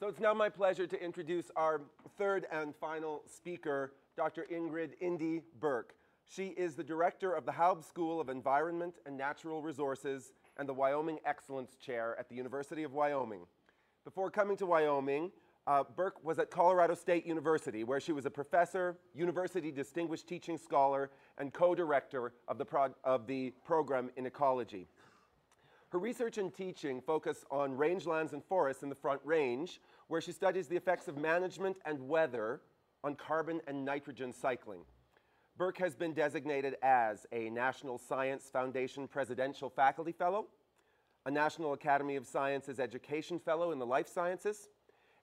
So it's now my pleasure to introduce our third and final speaker, Dr. Ingrid Indy Burke. She is the director of the Haub School of Environment and Natural Resources and the Wyoming Excellence Chair at the University of Wyoming. Before coming to Wyoming, uh, Burke was at Colorado State University, where she was a professor, university distinguished teaching scholar, and co-director of, the of the program in ecology. Her research and teaching focus on rangelands and forests in the Front Range, where she studies the effects of management and weather on carbon and nitrogen cycling. Burke has been designated as a National Science Foundation Presidential Faculty Fellow, a National Academy of Sciences Education Fellow in the Life Sciences,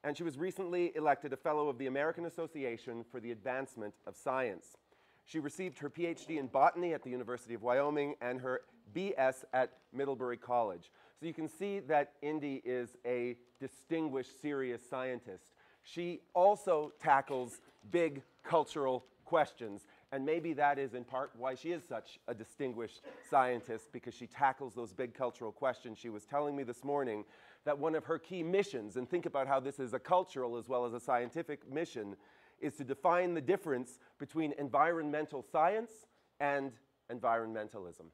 and she was recently elected a Fellow of the American Association for the Advancement of Science. She received her PhD in botany at the University of Wyoming and her BS at Middlebury College. So you can see that Indy is a distinguished, serious scientist. She also tackles big cultural questions. And maybe that is in part why she is such a distinguished scientist, because she tackles those big cultural questions. She was telling me this morning that one of her key missions, and think about how this is a cultural as well as a scientific mission, is to define the difference between environmental science and environmentalism.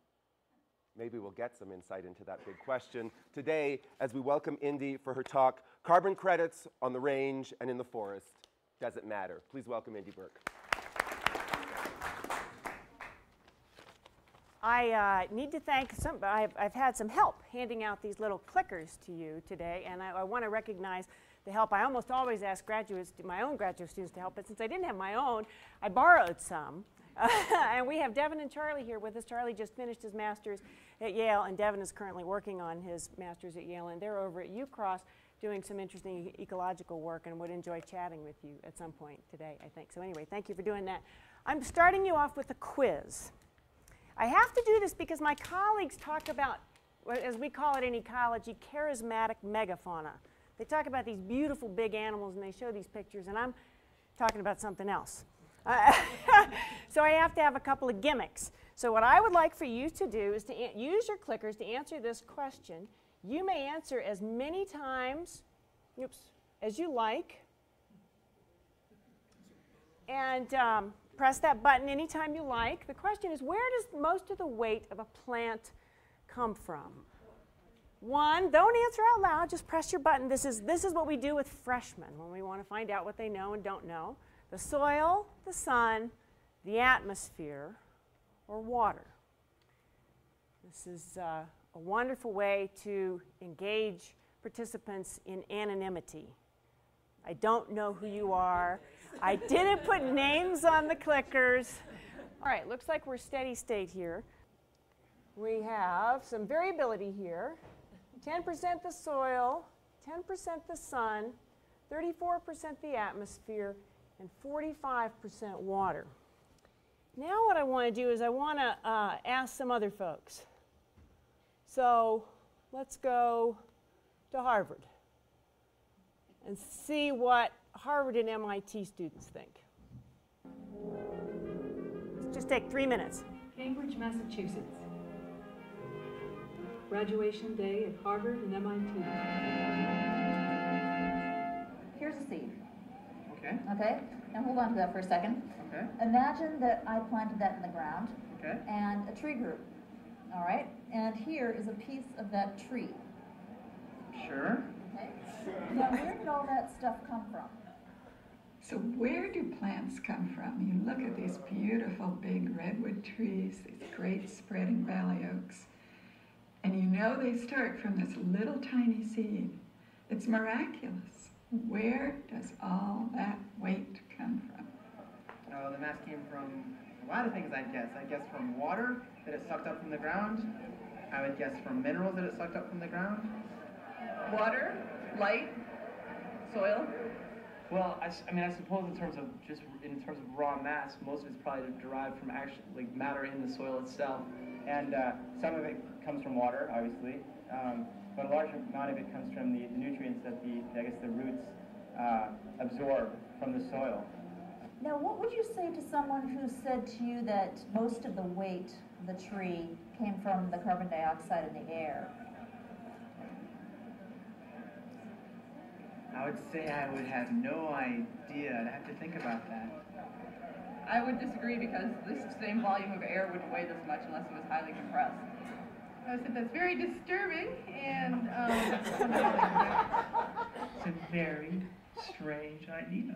Maybe we'll get some insight into that big question today as we welcome Indy for her talk, Carbon Credits on the Range and in the Forest. Does it matter? Please welcome Indy Burke. I uh, need to thank some, I've, I've, had some help handing out these little clickers to you today, and I, I want to recognize the help. I almost always ask graduates, my own graduate students to help, but since I didn't have my own, I borrowed some. And we have Devin and Charlie here with us. Charlie just finished his master's at Yale, and Devin is currently working on his master's at Yale, and they're over at UCross doing some interesting ecological work and would enjoy chatting with you at some point today, I think. So anyway, thank you for doing that. I'm starting you off with a quiz. I have to do this because my colleagues talk about, as we call it in ecology, charismatic megafauna. They talk about these beautiful big animals and they show these pictures, and I'm talking about something else. So I have to have a couple of gimmicks. So what I would like for you to do is to use your clickers to answer this question. You may answer as many times oops, as you like. And um, Press that button anytime you like. The question is, where does most of the weight of a plant come from? One, don't answer out loud, just press your button. This is, this is what we do with freshmen when we want to find out what they know and don't know. The soil, the sun, the atmosphere, or water. This is uh, a wonderful way to engage participants in anonymity. I don't know who you are. I didn't put names on the clickers. All right, looks like we're steady state here. We have some variability here. 10% the soil, 10% the sun, 34% the atmosphere, and 45% water. Now what I want to do is I want to uh, ask some other folks. So let's go to Harvard and see what Harvard and MIT students think. Let's just take three minutes. Cambridge, Massachusetts. Graduation day at Harvard and MIT. Here's a seed. Okay. Okay? Now hold on to that for a second. Okay. Imagine that I planted that in the ground. Okay. And a tree grew. All right? And here is a piece of that tree. Sure. Okay? Now where did all that stuff come from? So where do plants come from? You look at these beautiful big redwood trees, these great spreading valley oaks, and you know they start from this little tiny seed. It's miraculous. Where does all that weight come from? Oh, the mass came from a lot of things, I guess. I guess from water that it sucked up from the ground. I would guess from minerals that it sucked up from the ground. Water, light, soil, well, I, I, mean, I suppose in terms of just in terms of raw mass, most of it's probably derived from actually like matter in the soil itself, and uh, some of it comes from water, obviously, um, but a large amount of it comes from the nutrients that the I guess the roots uh, absorb from the soil. Now, what would you say to someone who said to you that most of the weight of the tree came from the carbon dioxide in the air? I would say I would have no idea. I'd have to think about that. I would disagree because this same volume of air wouldn't weigh this much unless it was highly compressed. I said that's very disturbing and um, It's a very strange idea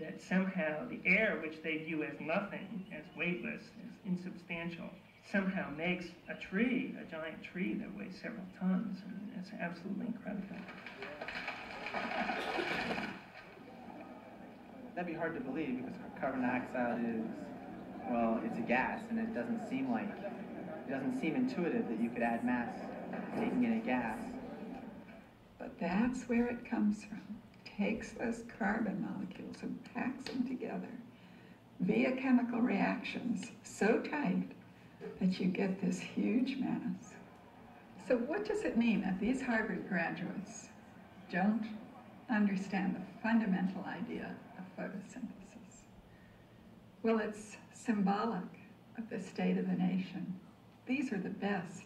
that somehow the air, which they view as nothing, as weightless, as insubstantial, somehow makes a tree, a giant tree that weighs several tons. And it's absolutely incredible. That'd be hard to believe because carbon dioxide is, well, it's a gas, and it doesn't seem like, it doesn't seem intuitive that you could add mass taking in a gas. But that's where it comes from. Takes those carbon molecules and packs them together via chemical reactions so tight that you get this huge mass. So, what does it mean that these Harvard graduates don't understand the fundamental idea of photosynthesis? Well, it's symbolic of the state of the nation. These are the best.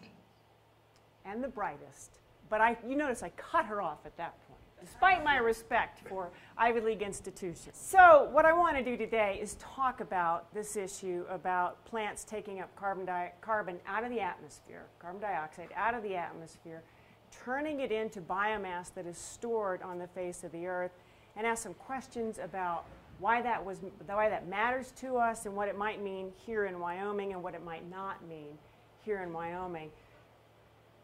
and the brightest. But I, you notice I cut her off at that point, despite my respect for Ivy League institutions. So, what I want to do today is talk about this issue about plants taking up carbon, carbon out of the atmosphere, carbon dioxide out of the atmosphere, turning it into biomass that is stored on the face of the earth, and ask some questions about why that was why that matters to us and what it might mean here in Wyoming and what it might not mean here in Wyoming.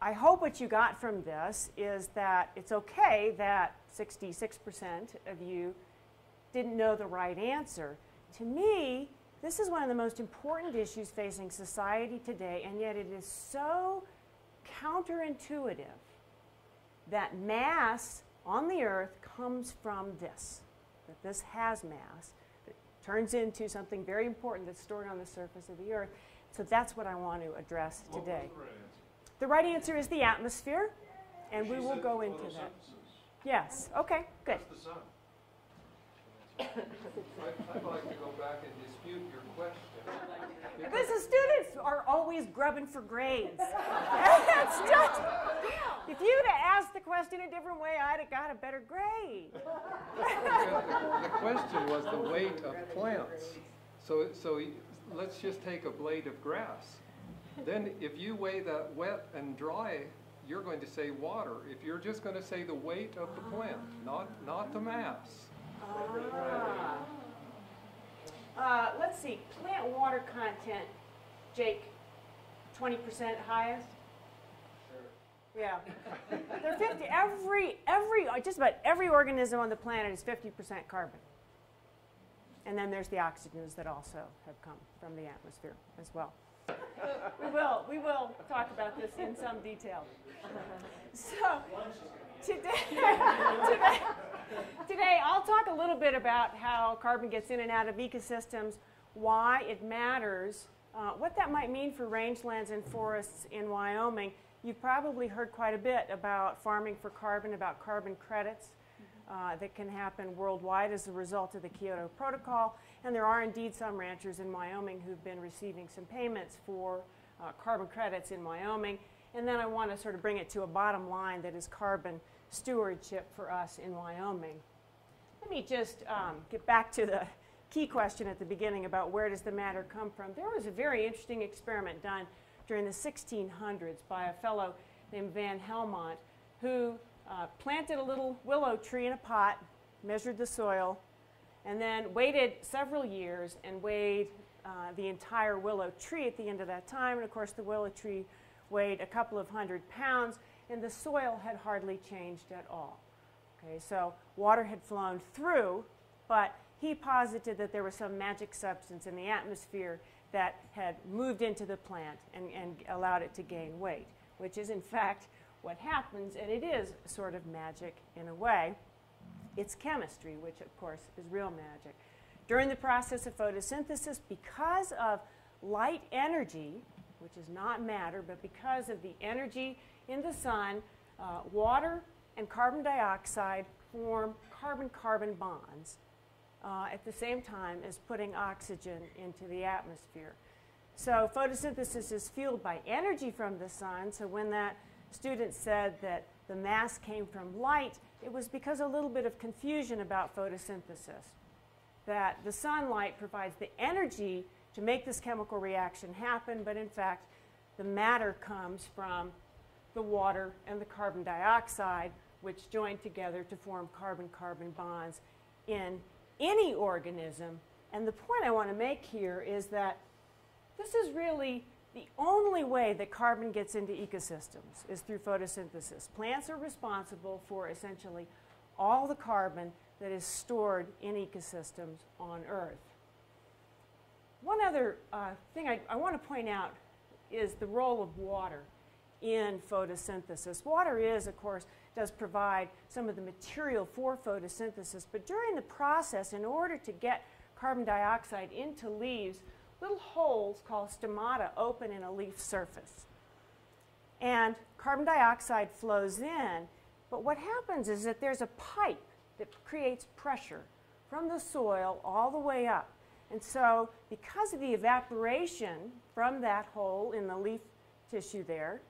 I hope what you got from this is that it's okay that 66% of you didn't know the right answer. To me, this is one of the most important issues facing society today, and yet it is so counterintuitive that mass on the earth comes from this, that this has mass, that turns into something very important that's stored on the surface of the earth. So that's what I want to address today. The right answer is the atmosphere, and we will go into that. Yes, okay, good. That's the sun. I'd, I'd like to go back and dispute your question. Because the students are always grubbing for grades. That's just, if you'd have asked the question a different way, I'd have got a better grade. The question was the weight of plants. So, so let's just take a blade of grass. Then if you weigh that wet and dry, you're going to say water. If you're just going to say the weight of the plant, not, not the mass. Ah. Uh, let's see, plant water content, Jake, 20% highest? Sure. Yeah. They're 50, every, every, uh, just about every organism on the planet is 50% carbon. And then there's the oxygens that also have come from the atmosphere as well. we will, we will talk about this in some detail. So, today, today, today I'll talk a little bit about how carbon gets in and out of ecosystems, why it matters, uh, what that might mean for rangelands and forests in Wyoming. You've probably heard quite a bit about farming for carbon, about carbon credits uh, that can happen worldwide as a result of the Kyoto Protocol. And there are indeed some ranchers in Wyoming who've been receiving some payments for uh, carbon credits in Wyoming. And then I want to sort of bring it to a bottom line that is carbon stewardship for us in Wyoming. Let me just um, get back to the key question at the beginning about where does the matter come from. There was a very interesting experiment done during the 1600s by a fellow named Van Helmont who uh, planted a little willow tree in a pot, measured the soil, and then waited several years and weighed uh, the entire willow tree at the end of that time. And of course, the willow tree weighed a couple of hundred pounds, and the soil had hardly changed at all. Okay, so water had flown through, but he posited that there was some magic substance in the atmosphere that had moved into the plant and, and allowed it to gain weight, which is in fact what happens, and it is sort of magic in a way. It's chemistry, which of course is real magic. During the process of photosynthesis, because of light energy, which is not matter, but because of the energy in the sun, uh, water and carbon dioxide form carbon carbon bonds uh, at the same time as putting oxygen into the atmosphere. So, photosynthesis is fueled by energy from the sun. So, when that student said that the mass came from light, it was because a little bit of confusion about photosynthesis. That the sunlight provides the energy to make this chemical reaction happen, but in fact, the matter comes from the water and the carbon dioxide, which join together to form carbon carbon bonds in any organism. And the point I want to make here is that this is really the only way that carbon gets into ecosystems is through photosynthesis. Plants are responsible for essentially all the carbon that is stored in ecosystems on Earth. One other uh, thing I, I want to point out is the role of water in photosynthesis. Water is, of course, does provide some of the material for photosynthesis, but during the process, in order to get carbon dioxide into leaves, little holes called stomata open in a leaf surface. And carbon dioxide flows in, but what happens is that there's a pipe that creates pressure from the soil all the way up. And so, because of the evaporation from that hole in the leaf tissue there,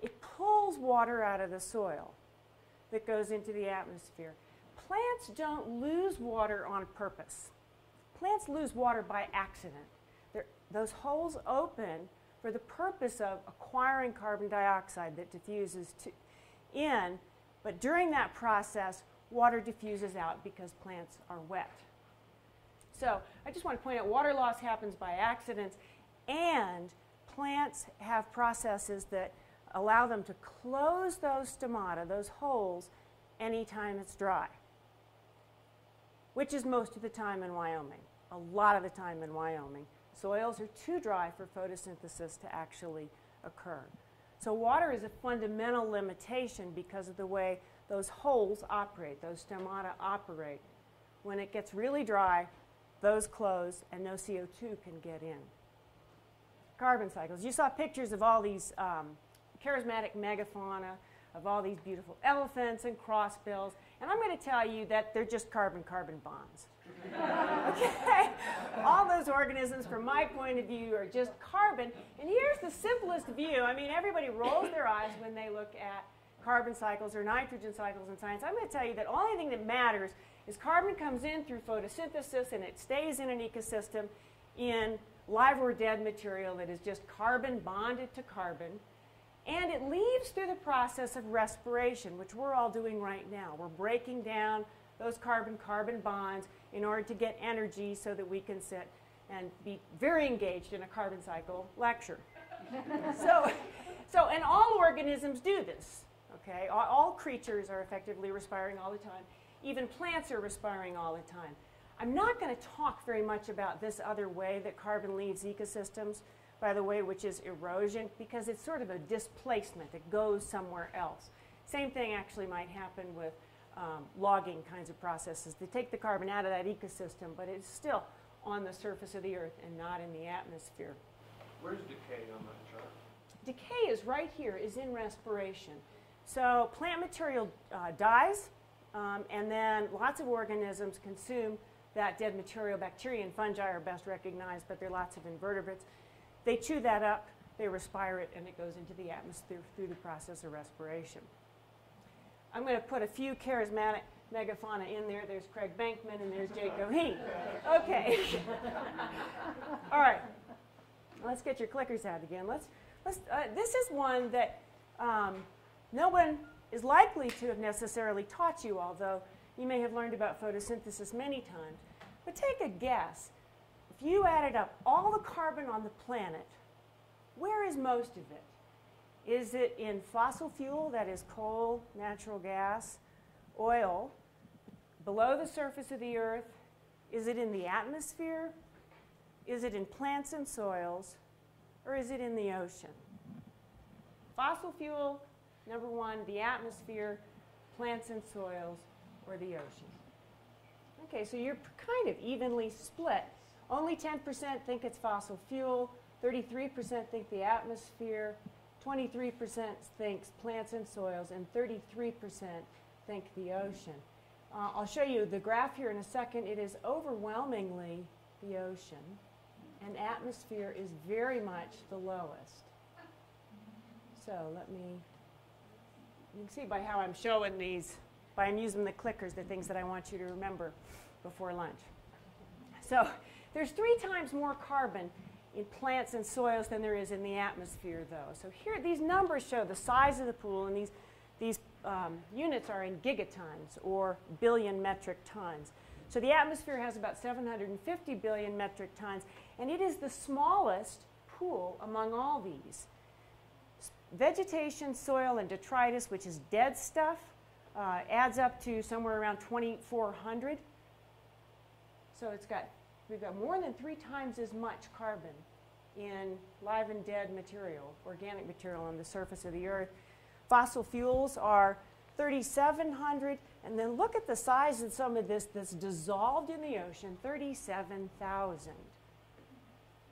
it pulls water out of the soil that goes into the atmosphere. Plants don't lose water on purpose. Plants lose water by accident. Those holes open for the purpose of acquiring carbon dioxide that diffuses to, in, but during that process, water diffuses out because plants are wet. So I just want to point out water loss happens by accidents, and plants have processes that allow them to close those stomata, those holes, anytime it's dry, which is most of the time in Wyoming, a lot of the time in Wyoming. Soils are too dry for photosynthesis to actually occur. So water is a fundamental limitation because of the way those holes operate, those stomata operate. When it gets really dry, those close and no CO2 can get in. Carbon cycles. You saw pictures of all these um, charismatic megafauna, of all these beautiful elephants and crossbills, and I'm going to tell you that they're just carbon-carbon bonds. okay? All those organisms, from my point of view, are just carbon. And here's the simplest view. I mean, everybody rolls their eyes when they look at carbon cycles or nitrogen cycles in science. I'm going to tell you that the only thing that matters is carbon comes in through photosynthesis and it stays in an ecosystem in live or dead material that is just carbon bonded to carbon. And it leaves through the process of respiration, which we're all doing right now. We're breaking down those carbon-carbon bonds in order to get energy so that we can sit and be very engaged in a carbon cycle lecture. so, so, and all organisms do this, okay? All, all creatures are effectively respiring all the time. Even plants are respiring all the time. I'm not going to talk very much about this other way that carbon leaves ecosystems, by the way, which is erosion, because it's sort of a displacement. It goes somewhere else. Same thing actually might happen with um, logging kinds of processes. They take the carbon out of that ecosystem, but it's still on the surface of the earth and not in the atmosphere. Where's decay on that chart? Decay is right here, is in respiration. So plant material uh, dies, um, and then lots of organisms consume that dead material. Bacteria and fungi are best recognized, but there are lots of invertebrates. They chew that up, they respire it, and it goes into the atmosphere through the process of respiration. I'm going to put a few charismatic megafauna in there. There's Craig Benkman and there's Jake Goheen. Okay. All right. Let's get your clickers out again. Let's, let's, uh, this is one that um, no one is likely to have necessarily taught you, although you may have learned about photosynthesis many times. But take a guess. If you added up all the carbon on the planet, where is most of it? Is it in fossil fuel, that is coal, natural gas, oil, below the surface of the earth? Is it in the atmosphere? Is it in plants and soils? Or is it in the ocean? Fossil fuel, number one, the atmosphere, plants and soils, or the ocean. Okay, so you're kind of evenly split. Only 10% think it's fossil fuel, 33% think the atmosphere, 23% thinks plants and soils, and 33% think the ocean. Uh, I'll show you the graph here in a second. It is overwhelmingly the ocean, and atmosphere is very much the lowest. So let me You can see by how I'm showing these, by I'm using the clickers, the things that I want you to remember before lunch. So there's three times more carbon in plants and soils than there is in the atmosphere, though. So here, these numbers show the size of the pool, and these, these um, units are in gigatons or billion metric tons. So the atmosphere has about 750 billion metric tons, and it is the smallest pool among all these. Vegetation, soil, and detritus, which is dead stuff, uh, adds up to somewhere around 2,400. So it's got, we've got more than three times as much carbon in live and dead material, organic material on the surface of the earth. Fossil fuels are 3,700. And then look at the size of some of this that's dissolved in the ocean 37,000.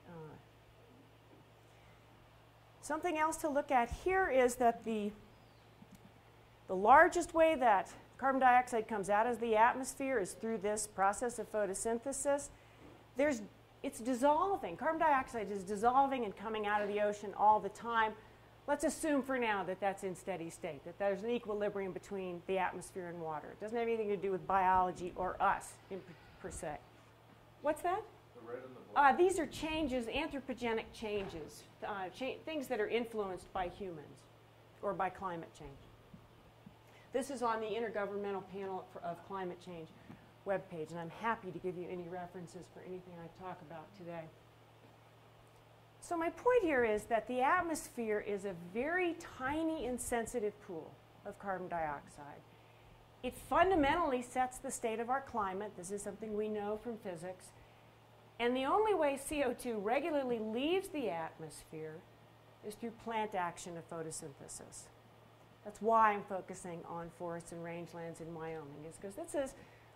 Uh, something else to look at here is that the, the largest way that carbon dioxide comes out of the atmosphere is through this process of photosynthesis. There's, it's dissolving. Carbon dioxide is dissolving and coming out of the ocean all the time. Let's assume for now that that's in steady state, that there's an equilibrium between the atmosphere and water. It doesn't have anything to do with biology or us in per, se. What's that? The uh, these are changes, anthropogenic changes, uh, cha things that are influenced by humans or by climate change. This is on the Intergovernmental Panel for, of Climate Change webpage, and I'm happy to give you any references for anything I talk about today. So my point here is that the atmosphere is a very tiny insensitive pool of carbon dioxide. It fundamentally sets the state of our climate. This is something we know from physics. And the only way CO2 regularly leaves the atmosphere is through plant action of photosynthesis. That's why I'm focusing on forests and rangelands in Wyoming, is because this is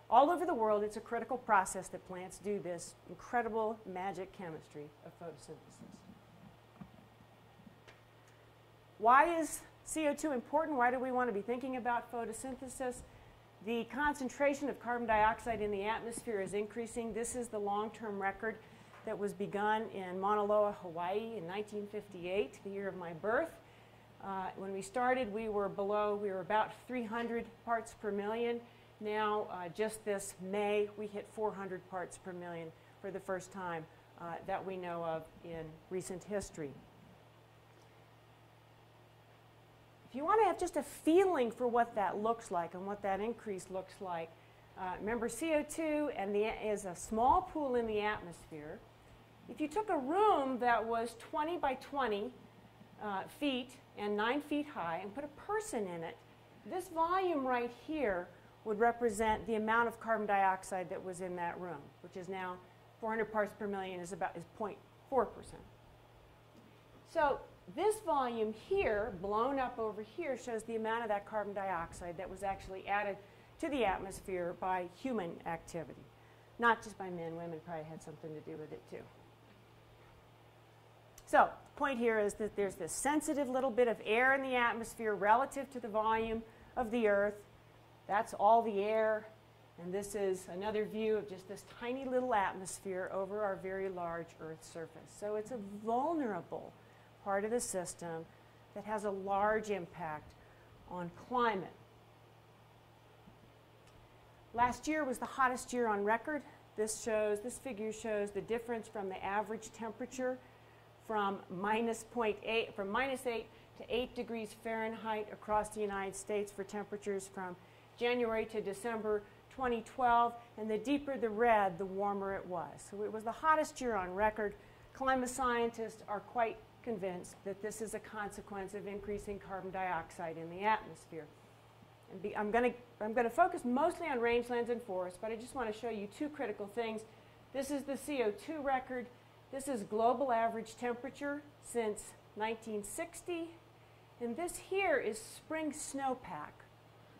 all over the world, it's a critical process that plants do this incredible magic chemistry of photosynthesis. Why is CO2 important? Why do we want to be thinking about photosynthesis? The concentration of carbon dioxide in the atmosphere is increasing. This is the long-term record that was begun in Mauna Loa, Hawaii in 1958, the year of my birth. Uh, when we started, we were below, we were about 300 parts per million. Now, uh, just this May, we hit 400 parts per million for the first time uh, that we know of in recent history. If you want to have just a feeling for what that looks like and what that increase looks like, uh, remember CO2 and the, is a small pool in the atmosphere. If you took a room that was 20 by 20 uh, feet and 9 feet high and put a person in it, this volume right here would represent the amount of carbon dioxide that was in that room, which is now 400 parts per million is about is 0.4%. So this volume here, blown up over here, shows the amount of that carbon dioxide that was actually added to the atmosphere by human activity. Not just by men, women probably had something to do with it too. So, the point here is that there's this sensitive little bit of air in the atmosphere relative to the volume of the Earth. That's all the air. And this is another view of just this tiny little atmosphere over our very large Earth's surface. So it's a vulnerable part of the system that has a large impact on climate. Last year was the hottest year on record. This shows, this figure shows the difference from the average temperature from minus 0.8, from minus 8 to 8 degrees Fahrenheit across the United States for temperatures from January to December 2012. And the deeper the red, the warmer it was. So it was the hottest year on record. Climate scientists are quite convinced that this is a consequence of increasing carbon dioxide in the atmosphere. Be, I'm going to focus mostly on rangelands and forests, but I just want to show you two critical things. This is the CO2 record. This is global average temperature since 1960. And this here is spring snowpack,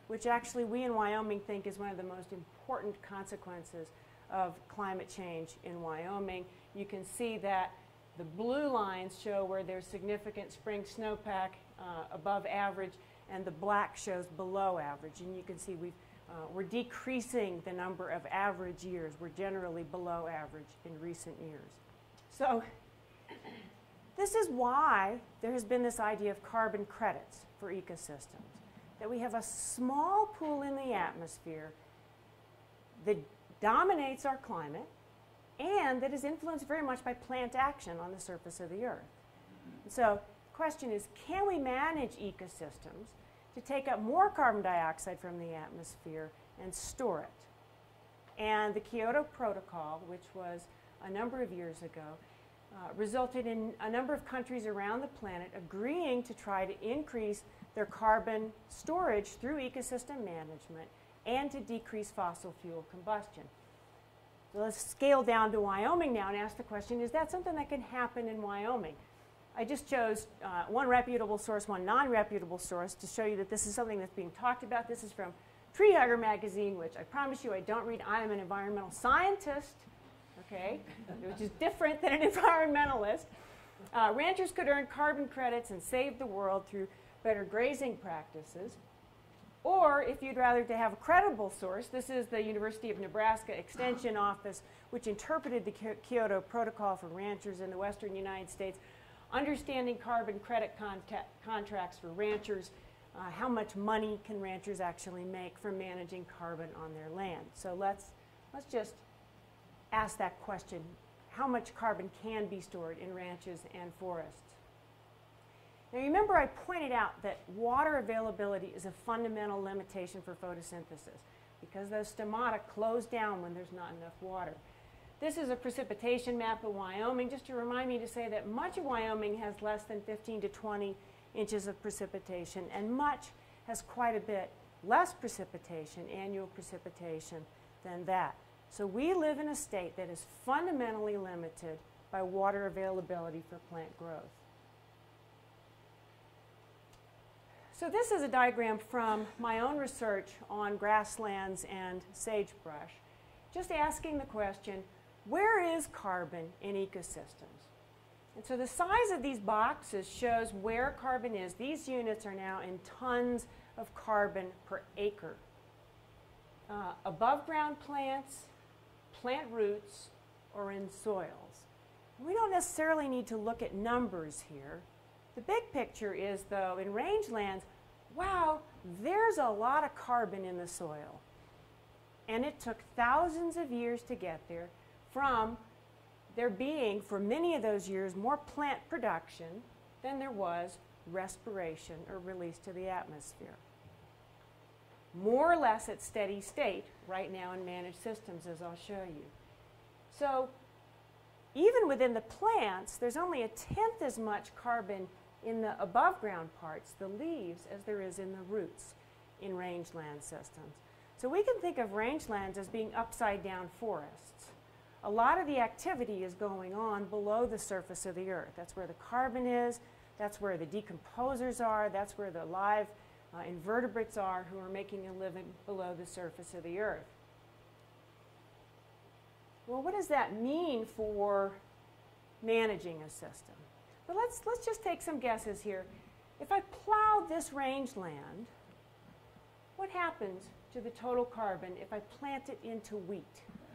which actually we in Wyoming think is one of the most important consequences of climate change in Wyoming. You can see that the blue lines show where there's significant spring snowpack uh, above average, and the black shows below average. And you can see we uh, we're decreasing the number of average years. We're generally below average in recent years. So this is why there has been this idea of carbon credits for ecosystems. That we have a small pool in the atmosphere that dominates our climate and that is influenced very much by plant action on the surface of the earth. So, the question is can we manage ecosystems to take up more carbon dioxide from the atmosphere and store it? And the Kyoto Protocol, which was a number of years ago, uh, resulted in a number of countries around the planet agreeing to try to increase their carbon storage through ecosystem management and to decrease fossil fuel combustion. Let's scale down to Wyoming now and ask the question is that something that can happen in Wyoming? I just chose uh, one reputable source, one non reputable source to show you that this is something that's being talked about. This is from Tree Hugger magazine, which I promise you I don't read. I am an environmental scientist, okay, which is different than an environmentalist. Uh, ranchers could earn carbon credits and save the world through better grazing practices. Or if you'd rather to have a credible source, this is the University of Nebraska Extension Office, which interpreted the Kyoto Protocol for ranchers in the western United States, understanding carbon credit contracts for ranchers, uh, how much money can ranchers actually make from managing carbon on their land. So let's, let's just ask that question, how much carbon can be stored in ranches and forests? Now remember I pointed out that water availability is a fundamental limitation for photosynthesis because those stomata close down when there's not enough water. This is a precipitation map of Wyoming, just to remind me to say that much of Wyoming has less than 15 to 20 inches of precipitation, and much has quite a bit less precipitation, annual precipitation, than that. So we live in a state that is fundamentally limited by water availability for plant growth. So this is a diagram from my own research on grasslands and sagebrush, just asking the question, where is carbon in ecosystems? And so the size of these boxes shows where carbon is. These units are now in tons of carbon per acre. Uh, above ground plants, plant roots, or in soils. We don't necessarily need to look at numbers here. The big picture is, though, in rangelands, wow, there's a lot of carbon in the soil. And it took thousands of years to get there from there being, for many of those years, more plant production than there was respiration or release to the atmosphere. More or less at steady state right now in managed systems, as I'll show you. So, even within the plants, there's only a tenth as much carbon in the above ground parts, the leaves, as there is in the roots in rangeland systems. So we can think of rangelands as being upside down forests. A lot of the activity is going on below the surface of the earth. That's where the carbon is, that's where the decomposers are, that's where the live uh, invertebrates are who are making a living below the surface of the earth. Well, what does that mean for managing a system? But let's, let's just take some guesses here. If I plow this rangeland, what happens to the total carbon if I plant it into wheat?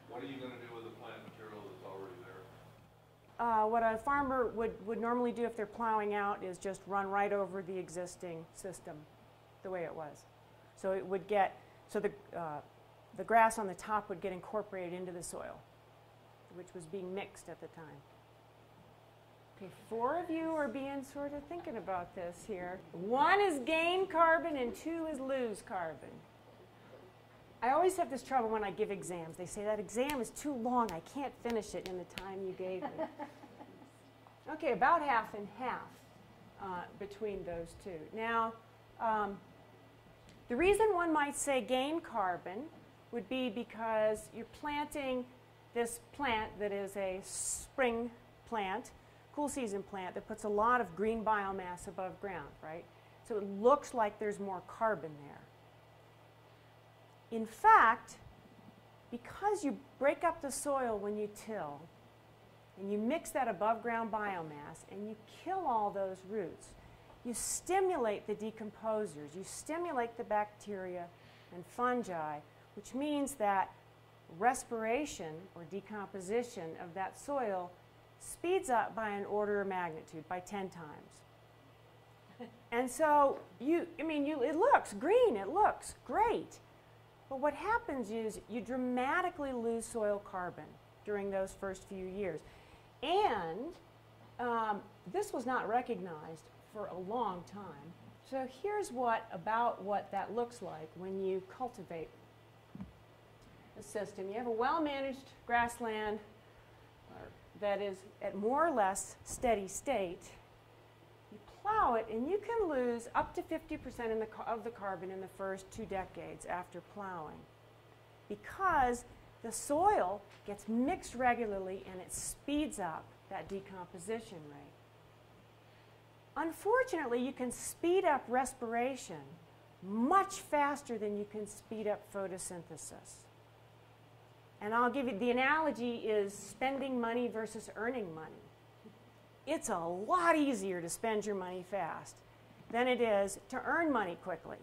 What are you going to do with the plant material that's already there? Uh, what a farmer would, would normally do if they're plowing out is just run right over the existing system the way it was. So it would get, so the, uh, the grass on the top would get incorporated into the soil, which was being mixed at the time. Okay, four of you are being sort of thinking about this here. One is gain carbon and two is lose carbon. I always have this trouble when I give exams. They say that exam is too long. I can't finish it in the time you gave me. okay, about half and half uh, between those two. Now, um, the reason one might say gain carbon would be because you're planting this plant that is a spring plant cool season plant that puts a lot of green biomass above ground, right? So it looks like there's more carbon there. In fact, because you break up the soil when you till, and you mix that above ground biomass, and you kill all those roots, you stimulate the decomposers, you stimulate the bacteria and fungi, which means that respiration or decomposition of that soil speeds up by an order of magnitude, by 10 times. And so you, I mean, you, it looks green, it looks great. But what happens is you dramatically lose soil carbon during those first few years. And um, this was not recognized for a long time. So here's what about what that looks like when you cultivate a system. You have a well-managed grassland that is at more or less steady state. You plow it and you can lose up to 50% the of the carbon in the first two decades after plowing because the soil gets mixed regularly and it speeds up that decomposition rate. Unfortunately, you can speed up respiration much faster than you can speed up photosynthesis. And I'll give you the analogy is spending money versus earning money. It's a lot easier to spend your money fast than it is to earn money quickly.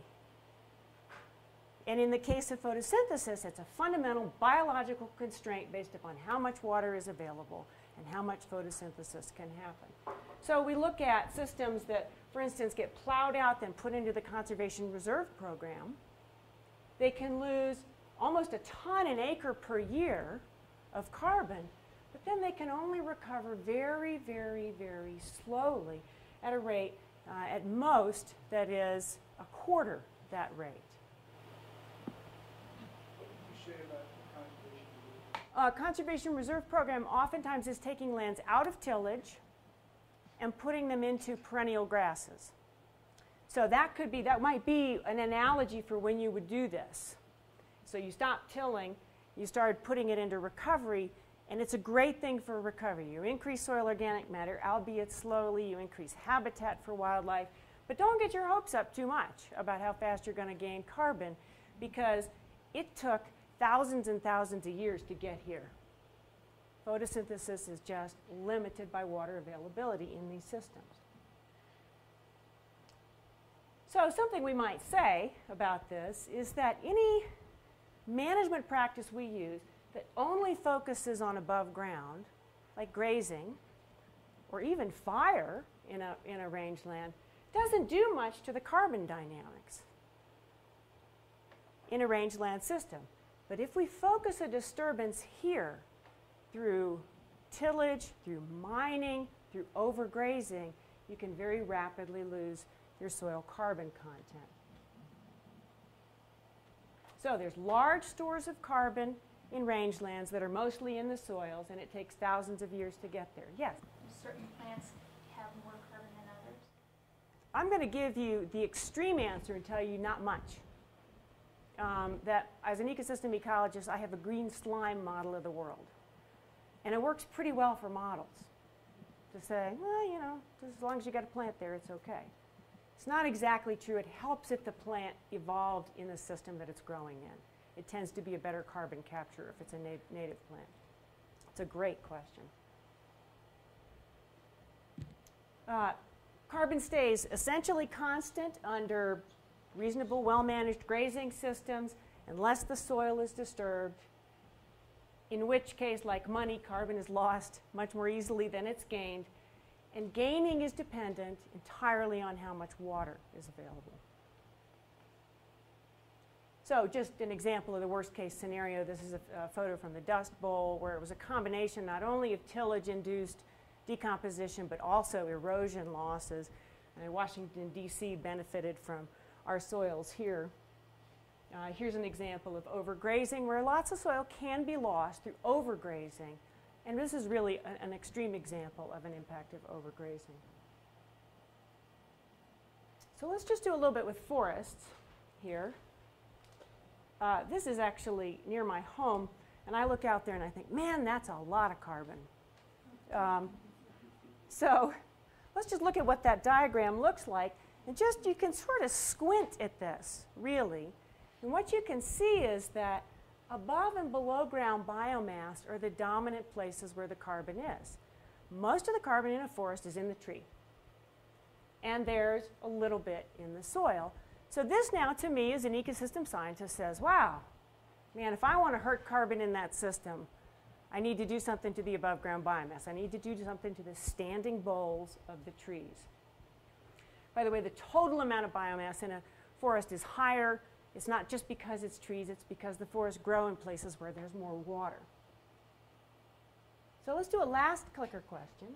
And in the case of photosynthesis, it's a fundamental biological constraint based upon how much water is available and how much photosynthesis can happen. So we look at systems that, for instance, get plowed out, then put into the conservation reserve program. They can lose almost a ton an acre per year of carbon, but then they can only recover very, very, very slowly at a rate, uh, at most, that is a quarter that rate. Uh, conservation reserve program oftentimes is taking lands out of tillage and putting them into perennial grasses. So that could be, that might be an analogy for when you would do this. So you stop tilling, you start putting it into recovery, and it's a great thing for recovery. You increase soil organic matter, albeit slowly, you increase habitat for wildlife, but don't get your hopes up too much about how fast you're going to gain carbon because it took thousands and thousands of years to get here. Photosynthesis is just limited by water availability in these systems. So something we might say about this is that any management practice we use that only focuses on above ground, like grazing, or even fire in a, in a rangeland, doesn't do much to the carbon dynamics in a rangeland system. But if we focus a disturbance here through tillage, through mining, through overgrazing, you can very rapidly lose your soil carbon content. So there's large stores of carbon in rangelands that are mostly in the soils, and it takes thousands of years to get there. Yes? certain plants have more carbon than others? I'm going to give you the extreme answer and tell you not much. Um, that as an ecosystem ecologist, I have a green slime model of the world. And it works pretty well for models to say, well, you know, as long as you got a plant there, it's okay. It's not exactly true. It helps if the plant evolved in the system that it's growing in. It tends to be a better carbon capture if it's a nat native plant. It's a great question. Uh, carbon stays essentially constant under reasonable, well-managed grazing systems unless the soil is disturbed, in which case, like money, carbon is lost much more easily than it's gained, and gaining is dependent entirely on how much water is available. So just an example of the worst case scenario, this is a, a photo from the Dust Bowl where it was a combination not only of tillage-induced decomposition but also erosion losses. And Washington, D.C. benefited from our soils here. Uh, here's an example of overgrazing where lots of soil can be lost through overgrazing and this is really a, an extreme example of an impact of overgrazing. So let's just do a little bit with forests here. Uh, this is actually near my home, and I look out there and I think, man, that's a lot of carbon. Um, so let's just look at what that diagram looks like. And just you can sort of squint at this, really. And what you can see is that Above and below ground biomass are the dominant places where the carbon is. Most of the carbon in a forest is in the tree. And there's a little bit in the soil. So this now to me as an ecosystem scientist says, wow, man, if I want to hurt carbon in that system, I need to do something to the above ground biomass. I need to do something to the standing boles of the trees. By the way, the total amount of biomass in a forest is higher. It's not just because it's trees, it's because the forests grow in places where there's more water. So let's do a last clicker question.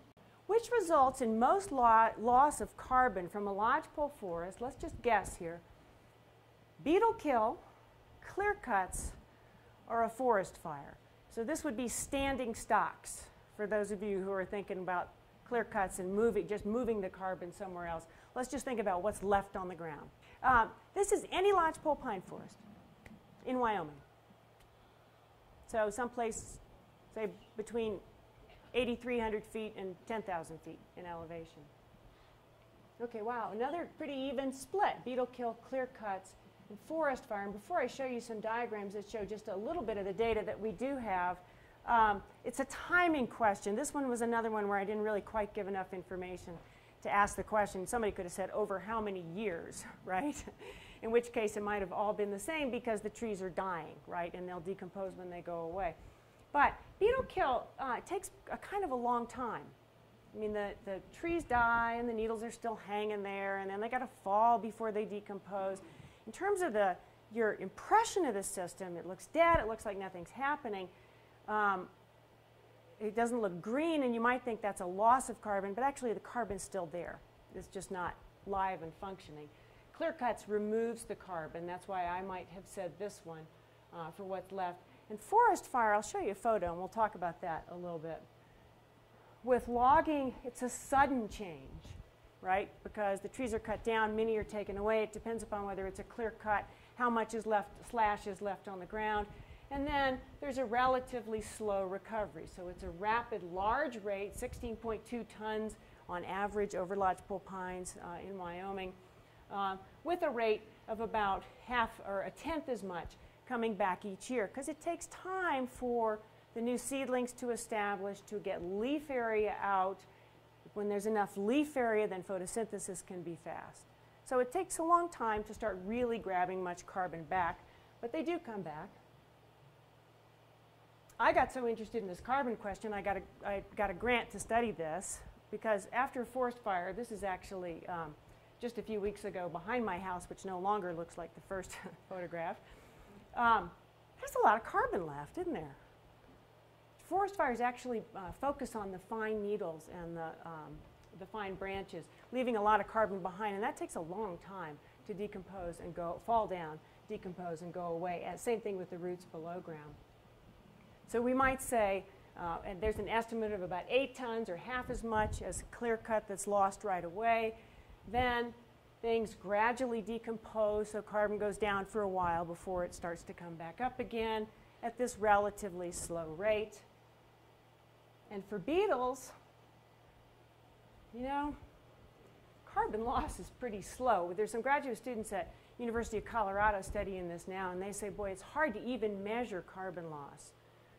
Which results in most lo loss of carbon from a lodgepole forest? Let's just guess here. Beetle kill, clear cuts, or a forest fire. So this would be standing stocks for those of you who are thinking about clear cuts and moving, just moving the carbon somewhere else. Let's just think about what's left on the ground. Um, this is any lodgepole pine forest in Wyoming. So someplace, say, between 8,300 feet and 10,000 feet in elevation. Okay, wow, another pretty even split. Beetle kill, clear cuts, and forest fire. And before I show you some diagrams that show just a little bit of the data that we do have, um, it's a timing question. This one was another one where I didn't really quite give enough information to ask the question. Somebody could have said over how many years, right? In which case it might have all been the same because the trees are dying, right? And they'll decompose when they go away. But beetle kill uh, takes a kind of a long time. I mean, the, the trees die and the needles are still hanging there, and then they got to fall before they decompose. In terms of the, your impression of the system, it looks dead, it looks like nothing's happening. Um, it doesn't look green, and you might think that's a loss of carbon, but actually the carbon's still there. It's just not live and functioning. Clear cuts removes the carbon. That's why I might have said this one uh, for what's left. And forest fire, I'll show you a photo, and we'll talk about that a little bit. With logging, it's a sudden change, right? Because the trees are cut down, many are taken away. It depends upon whether it's a clear cut, how much is left, slash is left on the ground. And then there's a relatively slow recovery. So it's a rapid, large rate, 16.2 tons on average over lodgepole pines uh, in Wyoming, uh, with a rate of about half or a tenth as much coming back each year because it takes time for the new seedlings to establish, to get leaf area out. When there's enough leaf area, then photosynthesis can be fast. So it takes a long time to start really grabbing much carbon back, but they do come back. I got so interested in this carbon question, I got a, I got a grant to study this because after a forest fire, this is actually um, just a few weeks ago behind my house, which no longer looks like the first photograph. Um, there's a lot of carbon left, isn't there? Forest fires actually uh, focus on the fine needles and the, um, the fine branches, leaving a lot of carbon behind, and that takes a long time to decompose and go, fall down, decompose and go away. And same thing with the roots below ground. So we might say, uh, and there's an estimate of about eight tons or half as much as clear cut that's lost right away. Then things gradually decompose, so carbon goes down for a while before it starts to come back up again at this relatively slow rate. And for beetles, you know, carbon loss is pretty slow. There's some graduate students at University of Colorado studying this now, and they say, boy, it's hard to even measure carbon loss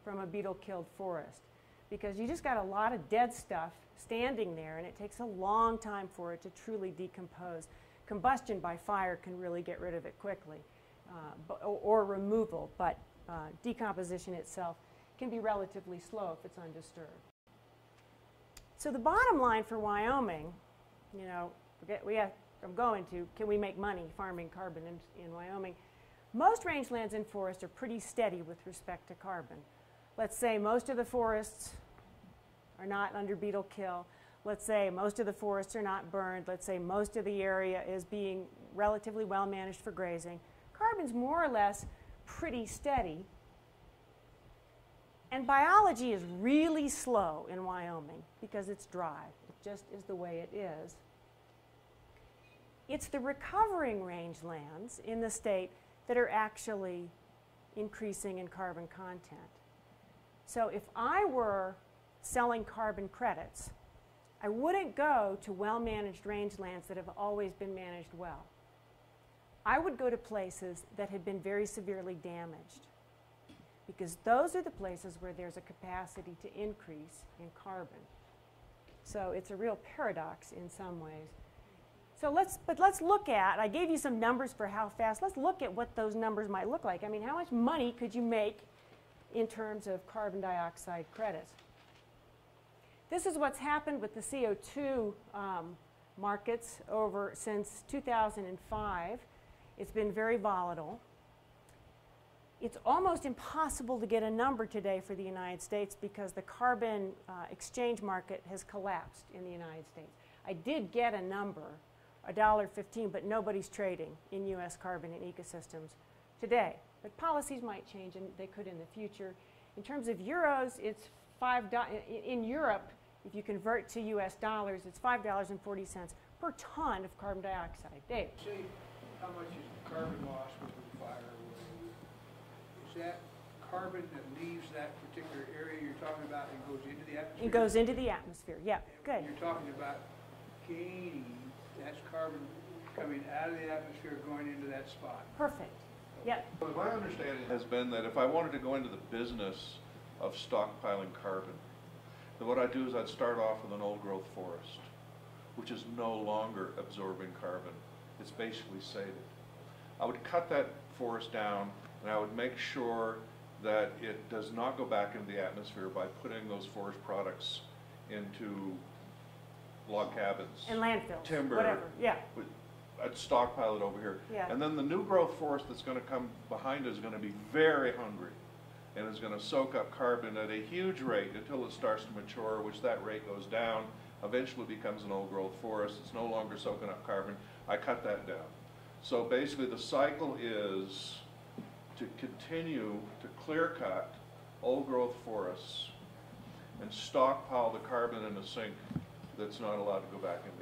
from a beetle-killed forest because you just got a lot of dead stuff standing there and it takes a long time for it to truly decompose. Combustion by fire can really get rid of it quickly uh, or, or, removal, but uh, decomposition itself can be relatively slow if it's undisturbed. So the bottom line for Wyoming, you know, we have, I'm going to, can we make money farming carbon in, in Wyoming? Most rangelands and forests are pretty steady with respect to carbon. Let's say most of the forests are not under beetle kill. Let's say most of the forests are not burned. Let's say most of the area is being relatively well managed for grazing. Carbon's more or less pretty steady. And biology is really slow in Wyoming because it's dry. It just is the way it is. It's the recovering rangelands in the state that are actually increasing in carbon content. So if I were selling carbon credits, I wouldn't go to well-managed rangelands that have always been managed well. I would go to places that had been very severely damaged because those are the places where there's a capacity to increase in carbon. So it's a real paradox in some ways. So let's, but let's look at, I gave you some numbers for how fast, let's look at what those numbers might look like. I mean, how much money could you make in terms of carbon dioxide credits. This is what's happened with the CO2 um, markets over since 2005. It's been very volatile. It's almost impossible to get a number today for the United States because the carbon uh, exchange market has collapsed in the United States. I did get a number, $1.15, but nobody's trading in U.S. carbon and ecosystems today. But policies might change and they could in the future. In terms of euros, it's five in Europe, if you convert to US dollars, it's $5.40 per ton of carbon dioxide. Dave. Say how much is carbon loss with the fire? Is that carbon that leaves that particular area you're talking about and goes into the atmosphere? It goes into the atmosphere, yeah, good. You're talking about gaining, that's carbon coming out of the atmosphere, going into that spot. Perfect. Yep. But my understanding has been that if I wanted to go into the business of stockpiling carbon, then what I'd do is I'd start off with an old growth forest, which is no longer absorbing carbon. It's basically sated. I would cut that forest down and I would make sure that it does not go back into the atmosphere by putting those forest products into log cabins. And landfills. Timber. Whatever, yeah. I'd stockpile it over here. Yeah. And then the new growth forest that's going to come behind is going to be very hungry and is going to soak up carbon at a huge rate until it starts to mature, which that rate goes down, eventually becomes an old growth forest. It's no longer soaking up carbon. I cut that down. So basically the cycle is to continue to clear cut old growth forests and stockpile the carbon in a sink that's not allowed to go back into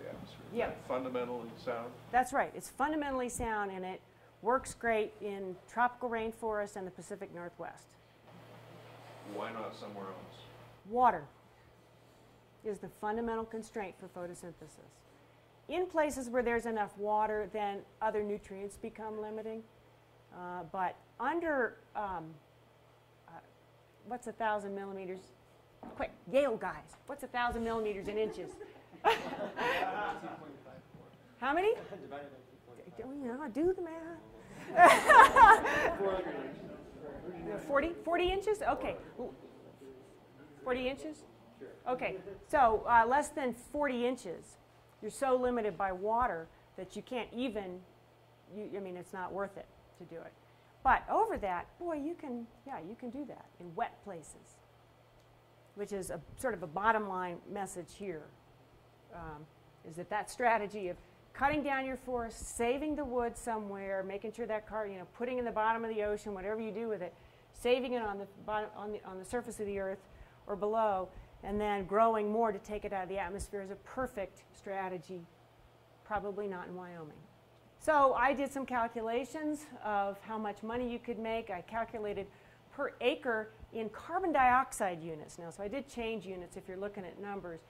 Yep. Fundamentally sound? That's right. It's fundamentally sound and it works great in tropical rainforests and the Pacific Northwest. Why not somewhere else? Water is the fundamental constraint for photosynthesis. In places where there's enough water, then other nutrients become limiting. Uh, but under, um, uh, what's a thousand millimeters? Quick, Yale guys, what's a thousand millimeters in inches? How many? You know, do the math. 40, 40 inches? Okay. 40 inches? Okay. So uh, less than 40 inches, you're so limited by water that you can't even, you, I mean, it's not worth it to do it. But over that, boy, you can, yeah, you can do that in wet places, which is a sort of a bottom line message here. Um, is that that strategy of cutting down your forest, saving the wood somewhere, making sure that car, you know, putting in the bottom of the ocean, whatever you do with it, saving it on the, bottom, on the, on the surface of the earth or below, and then growing more to take it out of the atmosphere is a perfect strategy, probably not in Wyoming. So I did some calculations of how much money you could make. I calculated per acre in carbon dioxide units. Now, so I did change units if you're looking at numbers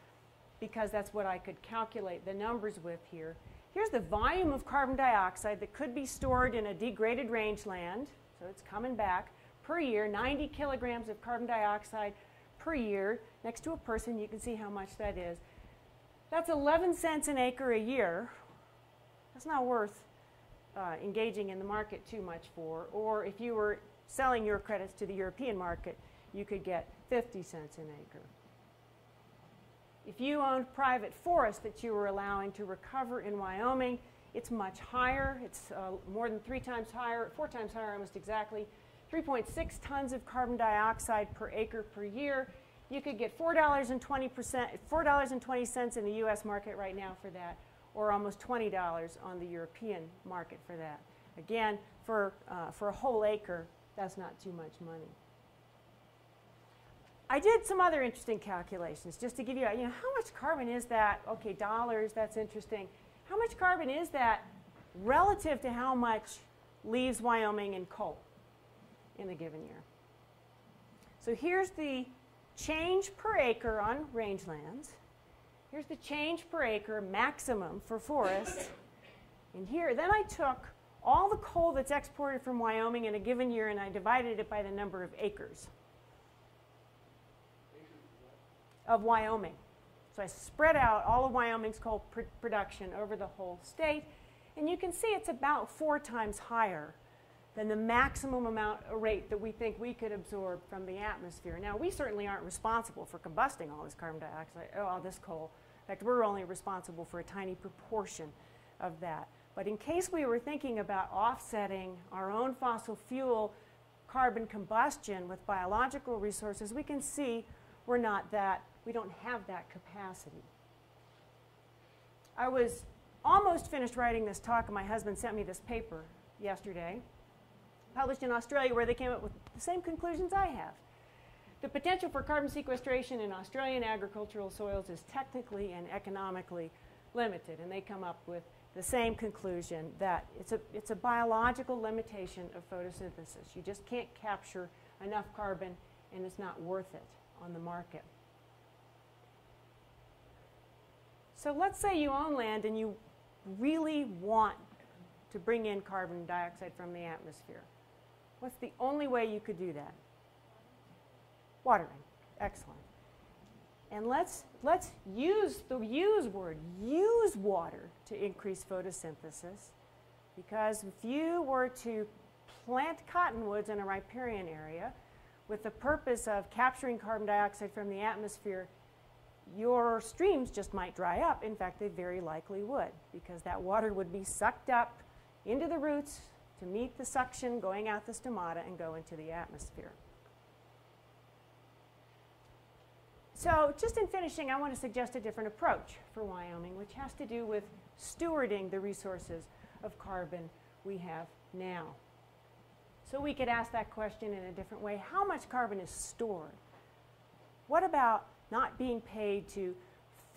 because that's what I could calculate the numbers with here. Here's the volume of carbon dioxide that could be stored in a degraded rangeland, so it's coming back, per year, 90 kilograms of carbon dioxide per year. Next to a person, you can see how much that is. That's 11 cents an acre a year. That's not worth uh, engaging in the market too much for. Or if you were selling your credits to the European market, you could get 50 cents an acre. If you owned private forest that you were allowing to recover in Wyoming, it's much higher. It's uh, more than three times higher, four times higher almost exactly. 3.6 tons of carbon dioxide per acre per year. You could get $4.20, $4.20 in the US market right now for that, or almost $20 on the European market for that. Again, for, uh, for a whole acre, that's not too much money. I did some other interesting calculations just to give you, you know, how much carbon is that? Okay, dollars, that's interesting. How much carbon is that relative to how much leaves Wyoming in coal in a given year? So here's the change per acre on rangelands. Here's the change per acre maximum for forests. and here, then I took all the coal that's exported from Wyoming in a given year and I divided it by the number of acres. Of Wyoming. So I spread out all of Wyoming's coal pr production over the whole state, and you can see it's about four times higher than the maximum amount of rate that we think we could absorb from the atmosphere. Now, we certainly aren't responsible for combusting all this carbon dioxide, uh, all this coal. In fact, we're only responsible for a tiny proportion of that. But in case we were thinking about offsetting our own fossil fuel carbon combustion with biological resources, we can see we're not that, we don't have that capacity. I was almost finished writing this talk, and my husband sent me this paper yesterday, published in Australia, where they came up with the same conclusions I have. The potential for carbon sequestration in Australian agricultural soils is technically and economically limited, and they come up with the same conclusion that it's a, it's a biological limitation of photosynthesis. You just can't capture enough carbon, and it's not worth it on the market. So let's say you own land and you really want to bring in carbon dioxide from the atmosphere. What's the only way you could do that? Watering. Excellent. And let's, let's use the use word, use water to increase photosynthesis. Because if you were to plant cottonwoods in a riparian area with the purpose of capturing carbon dioxide from the atmosphere, your streams just might dry up. In fact, they very likely would, because that water would be sucked up into the roots to meet the suction going out the stomata and go into the atmosphere. So just in finishing, I want to suggest a different approach for Wyoming, which has to do with stewarding the resources of carbon we have now. So we could ask that question in a different way. How much carbon is stored? What about not being paid to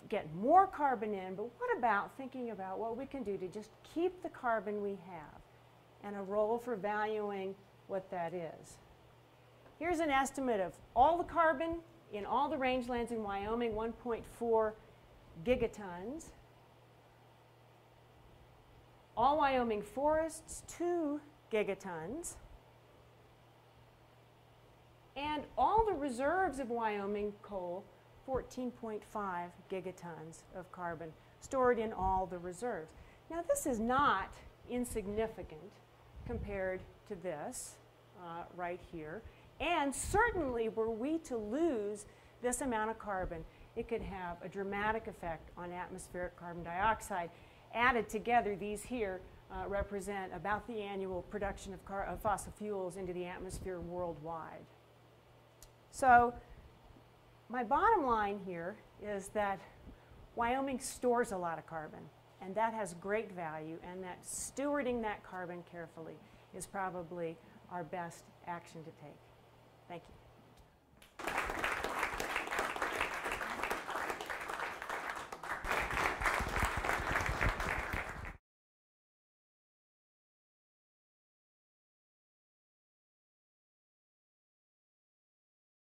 get more carbon in, but what about thinking about what we can do to just keep the carbon we have and a role for valuing what that is? Here's an estimate of all the carbon in all the rangelands in Wyoming, 1.4 gigatons. All Wyoming forests, 2 gigatons. And all the reserves of Wyoming coal, 14.5 gigatons of carbon stored in all the reserves. Now, this is not insignificant compared to this uh, right here. And certainly, were we to lose this amount of carbon, it could have a dramatic effect on atmospheric carbon dioxide. Added together, these here uh, represent about the annual production of, of fossil fuels into the atmosphere worldwide. So, my bottom line here is that Wyoming stores a lot of carbon, and that has great value, and that stewarding that carbon carefully is probably our best action to take. Thank you.